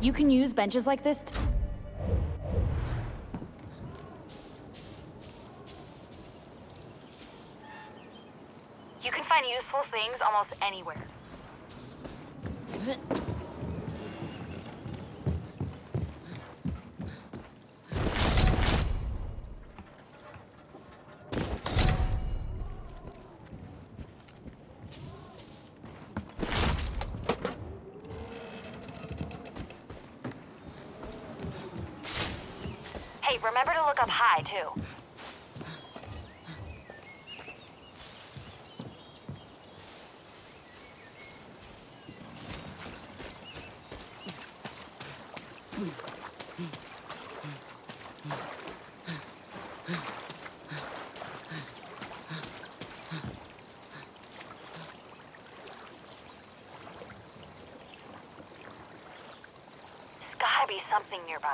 You can use benches like this. You can find useful things almost anywhere. Hey, remember to look up high, too. Something nearby.